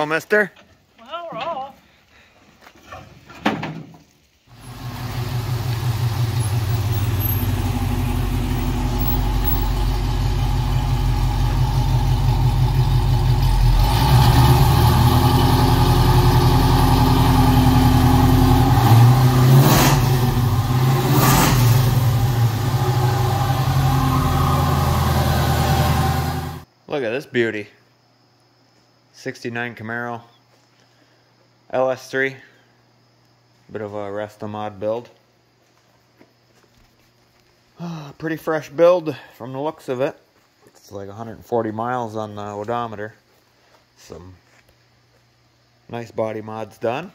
Hello, mister. Well, we're off. Look at this beauty. 69 Camaro. LS3. Bit of a Resto mod build. Pretty fresh build from the looks of it. It's like 140 miles on the odometer. Some nice body mods done.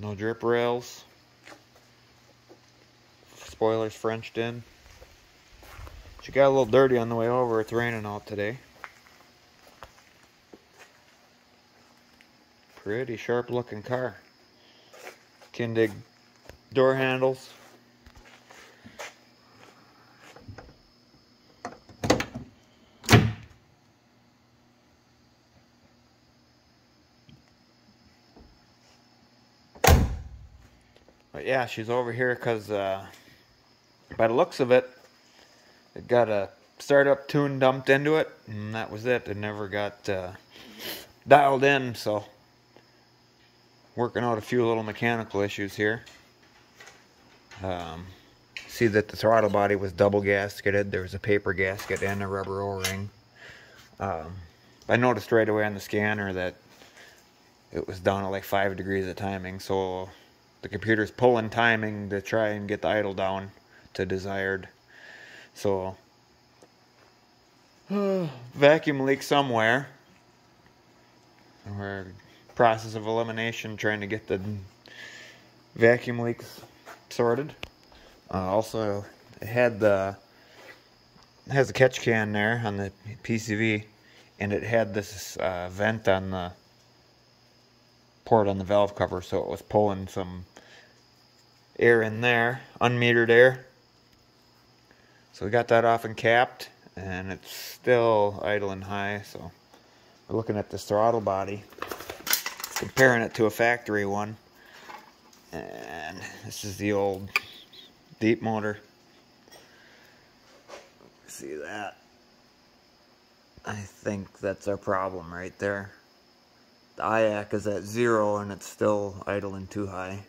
No drip rails. Spoilers Frenched in. She got a little dirty on the way over. It's raining out today. Pretty sharp looking car. Kindig door handles. But yeah, she's over here because uh, by the looks of it, it got a startup tune dumped into it, and that was it. It never got uh, dialed in, so working out a few little mechanical issues here. Um, see that the throttle body was double gasketed. There was a paper gasket and a rubber O-ring. Um, I noticed right away on the scanner that it was down at like 5 degrees of timing, so the computer's pulling timing to try and get the idle down to desired. So, vacuum leak somewhere. We're process of elimination, trying to get the vacuum leaks sorted. Uh, also, it had the has a catch can there on the PCV, and it had this uh, vent on the port on the valve cover, so it was pulling some air in there, unmetered air. So we got that off and capped, and it's still idling high, so we're looking at this throttle body, comparing it to a factory one. And this is the old deep motor. See that? I think that's our problem right there. The IAC is at zero and it's still idling too high.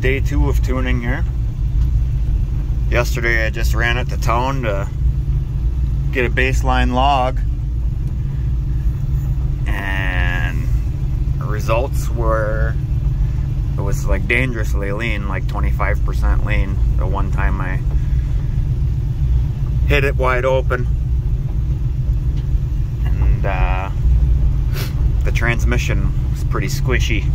Day two of tuning here. Yesterday I just ran it to town to get a baseline log. And results were, it was like dangerously lean, like 25% lean. The one time I hit it wide open. And uh, the transmission was pretty squishy.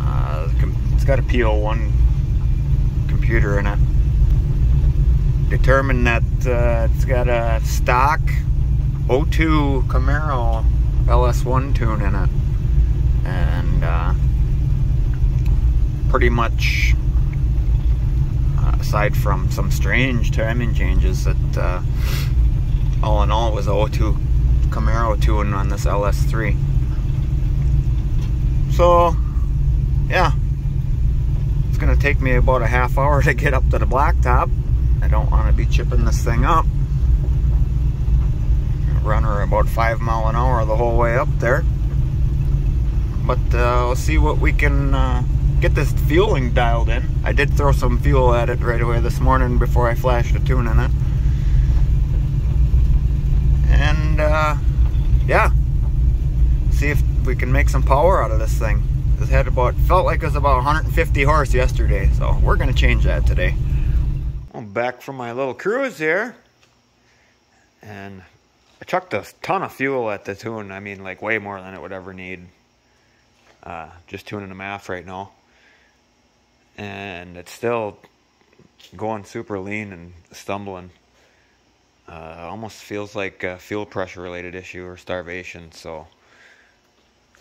Uh, the com- it's got a P01 computer in it. Determined that uh, it's got a stock O2 Camaro LS1 tune in it. And uh, pretty much, uh, aside from some strange timing changes, that uh, all in all was a O2 Camaro tune on this LS3. So, yeah, it's gonna take me about a half hour to get up to the blacktop. I don't want to be chipping this thing up. Run her about five mile an hour the whole way up there. but uh, we'll see what we can uh, get this fueling dialed in. I did throw some fuel at it right away this morning before I flashed a tune in it. And uh, yeah, see if we can make some power out of this thing. This had about, felt like it was about 150 horse yesterday, so we're gonna change that today. I'm back from my little cruise here, and I chucked a ton of fuel at the tune. I mean, like way more than it would ever need. Uh, just tuning the MAF right now. And it's still going super lean and stumbling. Uh, almost feels like a fuel pressure related issue or starvation. So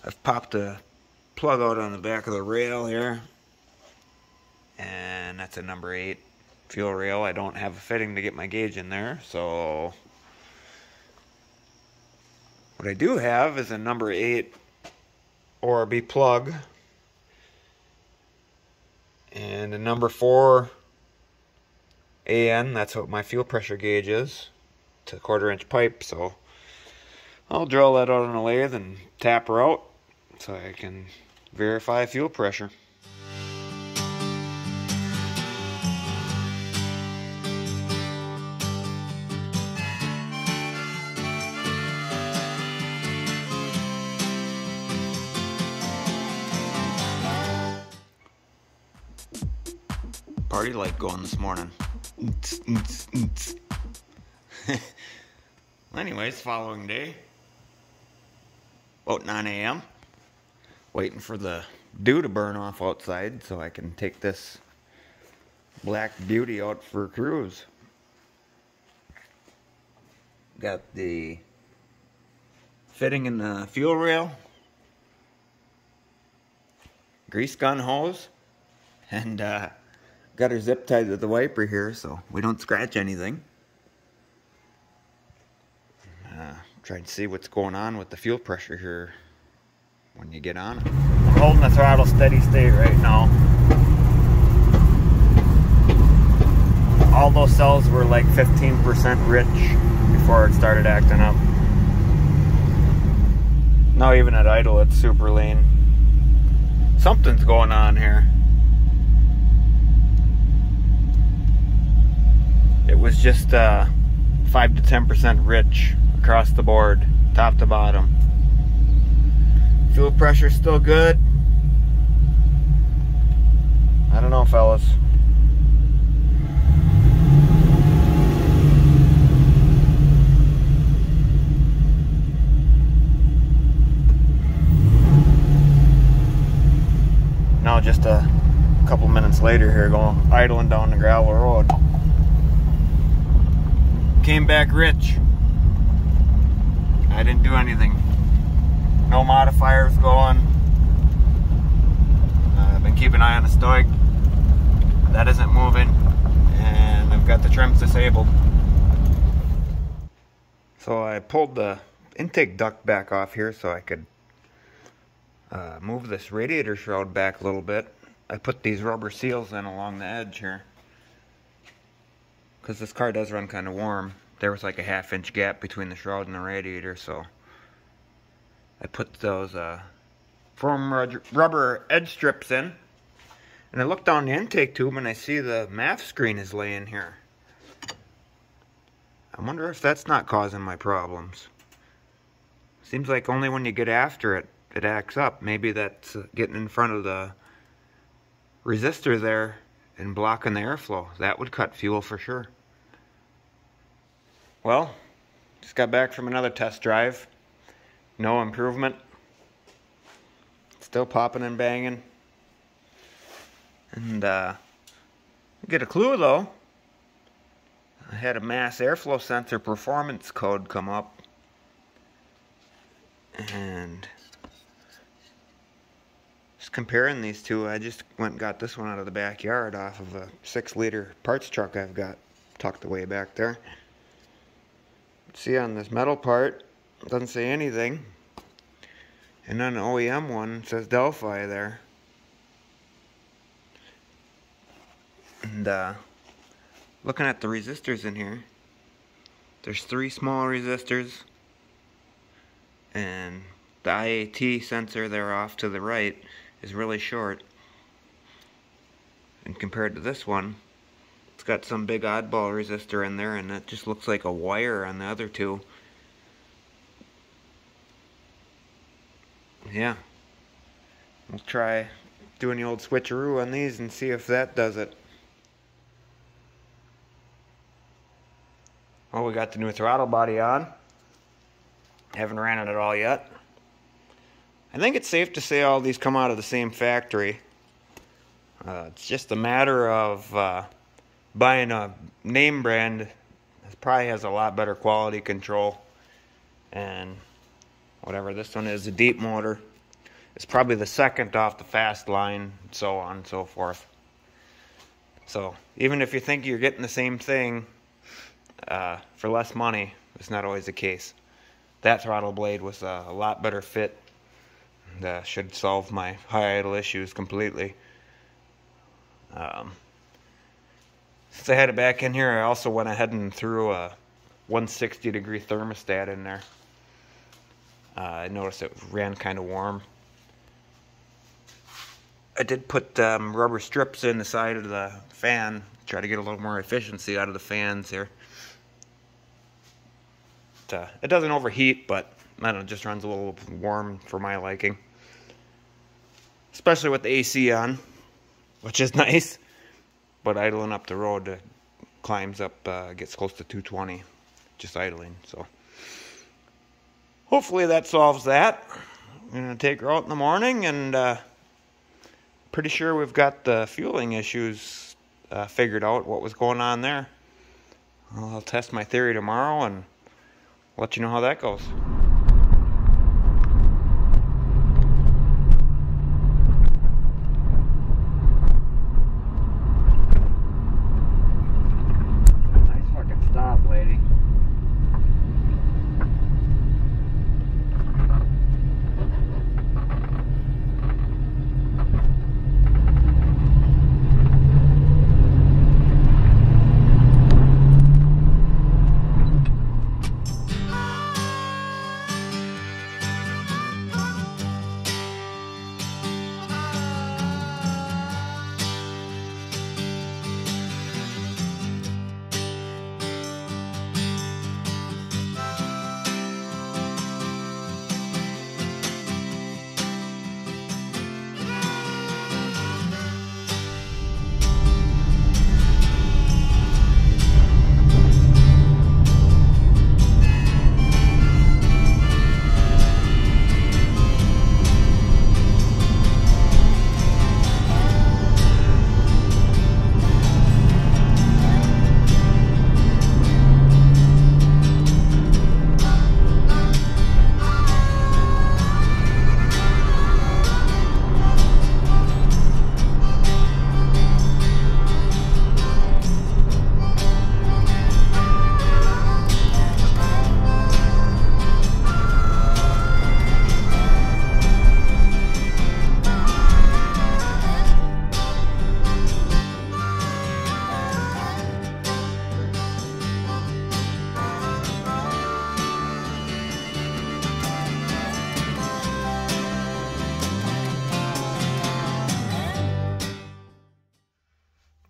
I've popped a plug out on the back of the rail here. And that's a number eight fuel rail. I don't have a fitting to get my gauge in there. So what I do have is a number 8 ORB plug and a number 4 AN, that's what my fuel pressure gauge is. It's a quarter inch pipe, so I'll drill that out on a lathe and tap her out so I can verify fuel pressure. party light going this morning. Anyways, following day, about 9 a.m. Waiting for the dew to burn off outside so I can take this black beauty out for a cruise. Got the fitting in the fuel rail, grease gun hose, and uh, got her zip tied to the wiper here so we don't scratch anything. Uh, trying to see what's going on with the fuel pressure here when you get on it. I'm holding the throttle steady state right now. All those cells were like 15% rich before it started acting up. Now even at idle it's super lean. Something's going on here. it was just uh, 5 to 10% rich across the board, top to bottom. Fuel pressure still good. I don't know, fellas. Now just a couple minutes later here going idling down the gravel road came back rich. I didn't do anything. No modifiers going. Uh, I've been keeping an eye on the stoich. That isn't moving. And I've got the trims disabled. So I pulled the intake duct back off here so I could uh, move this radiator shroud back a little bit. I put these rubber seals in along the edge here because this car does run kind of warm. There was like a half inch gap between the shroud and the radiator, so I put those uh, foam rubber edge strips in. And I look down the intake tube and I see the MAF screen is laying here. I wonder if that's not causing my problems. Seems like only when you get after it, it acts up. Maybe that's uh, getting in front of the resistor there and blocking the airflow. That would cut fuel for sure. Well, just got back from another test drive. No improvement. Still popping and banging. And uh, get a clue though. I had a mass airflow sensor performance code come up. And just comparing these two, I just went and got this one out of the backyard off of a six liter parts truck I've got tucked away back there see on this metal part, doesn't say anything. And then the OEM one says Delphi there. And uh, looking at the resistors in here, there's three small resistors and the IAT sensor there off to the right is really short. And compared to this one, it's got some big oddball resistor in there and it just looks like a wire on the other two. Yeah. We'll try doing the old switcheroo on these and see if that does it. Well, we got the new throttle body on. Haven't ran it at all yet. I think it's safe to say all these come out of the same factory. Uh, it's just a matter of uh, buying a name brand probably has a lot better quality control. And whatever this one is, a deep motor. It's probably the second off the fast line, so on and so forth. So even if you think you're getting the same thing uh, for less money, it's not always the case. That throttle blade was a lot better fit that should solve my high idle issues completely. Um, since I had it back in here, I also went ahead and threw a 160 degree thermostat in there. Uh, I noticed it ran kind of warm. I did put um, rubber strips in the side of the fan, try to get a little more efficiency out of the fans here. It, uh, it doesn't overheat, but I don't know, just runs a little warm for my liking especially with the AC on, which is nice. But idling up the road climbs up, uh, gets close to 220, just idling. So hopefully that solves that. I'm gonna take her out in the morning, and uh, pretty sure we've got the fueling issues uh, figured out. What was going on there? I'll test my theory tomorrow and let you know how that goes.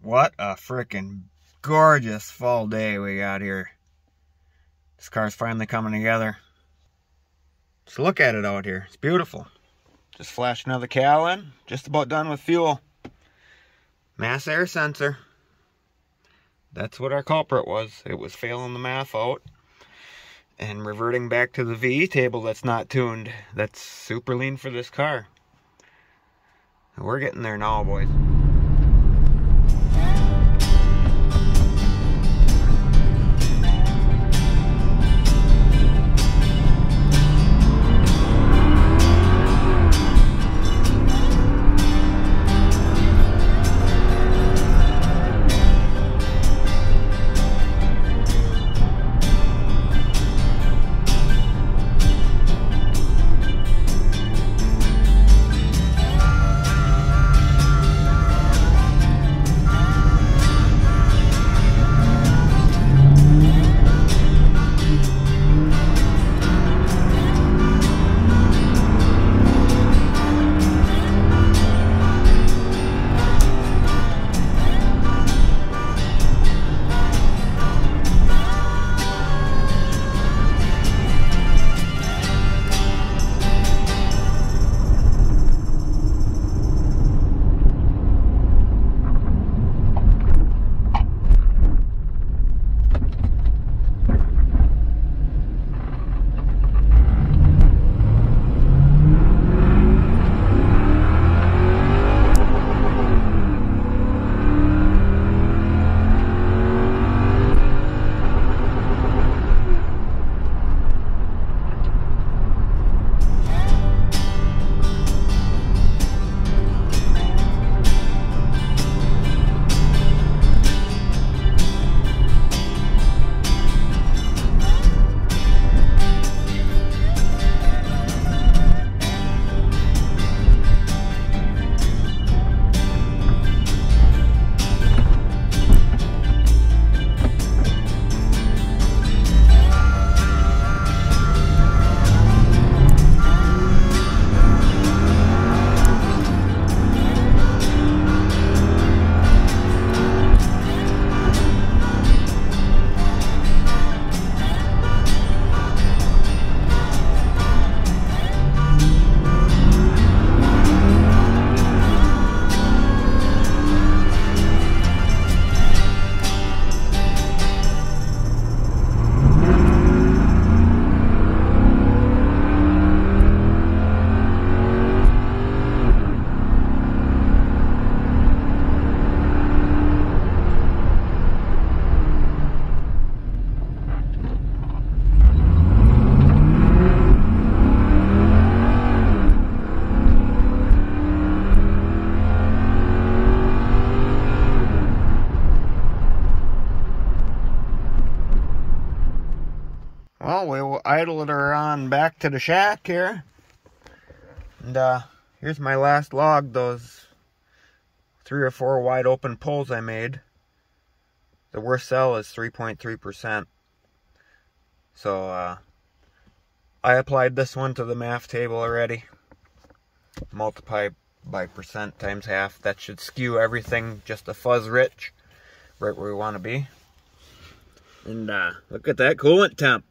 What a freaking gorgeous fall day we got here. This car's finally coming together. Just look at it out here. It's beautiful. Just flashed another cal in. Just about done with fuel. Mass air sensor. That's what our culprit was. It was failing the MAF out. And reverting back to the VE table that's not tuned. That's super lean for this car. We're getting there now, boys. Idled her on back to the shack here. And uh, here's my last log, those three or four wide open pulls I made. The worst cell is 3.3%. So uh, I applied this one to the MAF table already. Multiply by percent times half. That should skew everything just a fuzz rich. Right where we want to be. And uh, look at that coolant temp.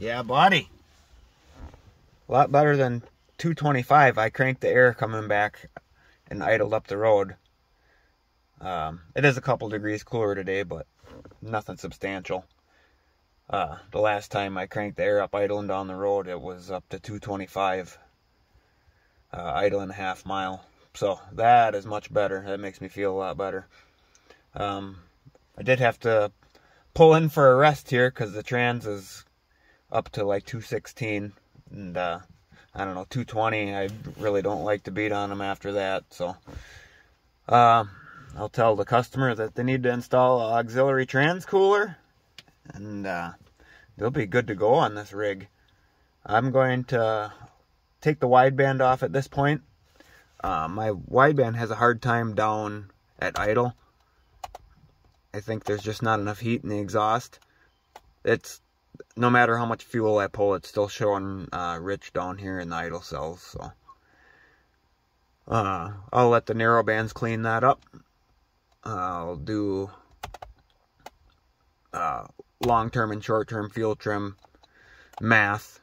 Yeah, buddy. A lot better than 225. I cranked the air coming back and idled up the road. Um, it is a couple degrees cooler today, but nothing substantial. Uh, the last time I cranked the air up idling down the road, it was up to 225, uh, idling a half mile. So that is much better. That makes me feel a lot better. Um, I did have to pull in for a rest here because the trans is up to like 216 and uh, I don't know 220. I really don't like to beat on them after that. So. Uh, I'll tell the customer that they need to install an auxiliary trans cooler and uh, they'll be good to go on this rig. I'm going to take the wideband off at this point. Uh, my wideband has a hard time down at idle. I think there's just not enough heat in the exhaust. It's no matter how much fuel I pull, it's still showing uh, rich down here in the idle cells. So uh, I'll let the narrow bands clean that up. I'll do uh, long-term and short-term fuel trim math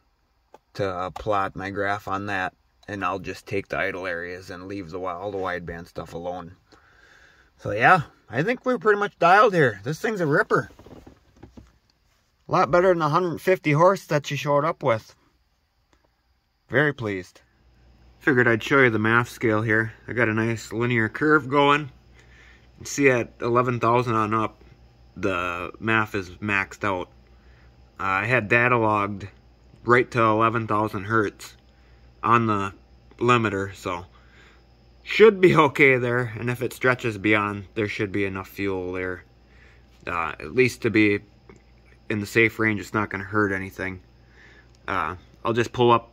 to plot my graph on that. And I'll just take the idle areas and leave the all the wideband stuff alone. So yeah, I think we're pretty much dialed here. This thing's a ripper. A lot better than the 150 horse that she showed up with. Very pleased. Figured I'd show you the MAF scale here. I got a nice linear curve going see at 11,000 on up, the MAF is maxed out. I had data logged right to 11,000 hertz on the limiter, so should be okay there. And if it stretches beyond, there should be enough fuel there. Uh, at least to be in the safe range, it's not going to hurt anything. Uh, I'll just pull up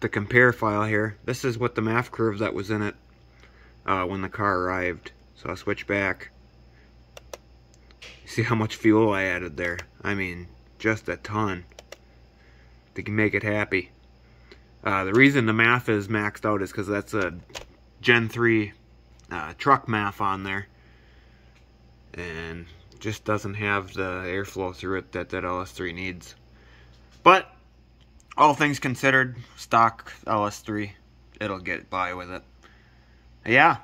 the compare file here. This is what the MAF curve that was in it uh, when the car arrived. So I'll switch back. See how much fuel I added there. I mean, just a ton to make it happy. Uh, the reason the MAF is maxed out is because that's a Gen 3 uh, truck MAF on there. And just doesn't have the airflow through it that that LS3 needs. But, all things considered, stock LS3, it'll get by with it. Yeah,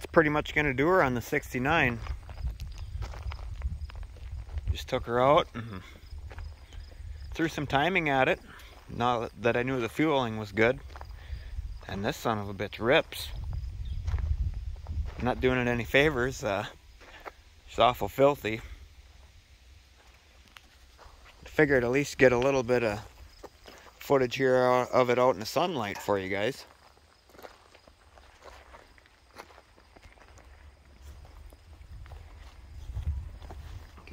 that's pretty much going to do her on the 69. Just took her out and threw some timing at it. Now that I knew the fueling was good. And this son of a bitch rips. I'm not doing it any favors. Uh, she's awful filthy. Figured at least get a little bit of footage here of it out in the sunlight for you guys.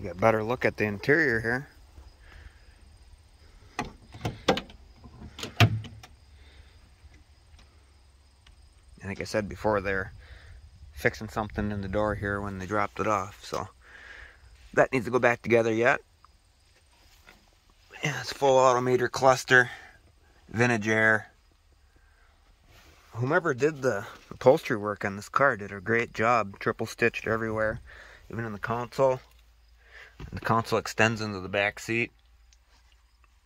Get a better look at the interior here. like I said before, they're fixing something in the door here when they dropped it off. So that needs to go back together yet. Yeah, it's full autometer cluster, vintage air. Whomever did the upholstery work on this car did a great job. Triple stitched everywhere, even in the console. The console extends into the back seat.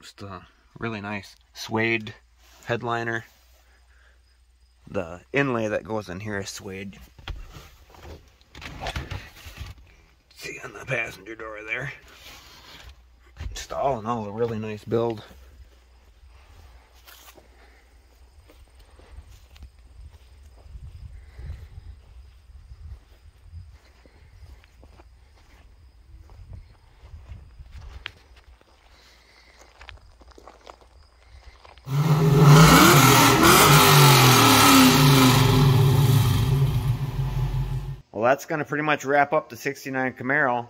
Just a really nice suede headliner. The inlay that goes in here is suede. See on the passenger door there. Just all in all, a really nice build. That's going to pretty much wrap up the 69 Camaro.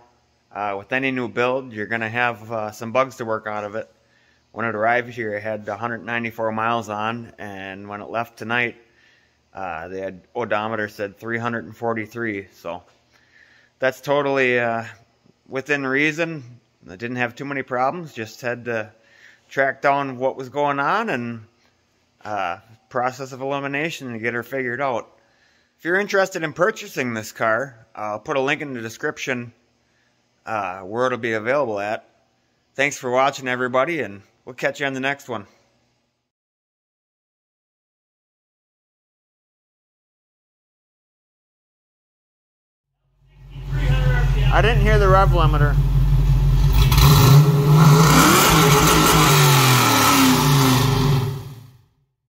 Uh, with any new build, you're going to have uh, some bugs to work out of it. When it arrived here, it had 194 miles on, and when it left tonight, uh, the odometer said 343. So that's totally uh, within reason. I didn't have too many problems. Just had to track down what was going on and uh, process of elimination to get her figured out. If you're interested in purchasing this car, I'll put a link in the description uh, where it'll be available at. Thanks for watching, everybody, and we'll catch you on the next one. I didn't hear the rev limiter.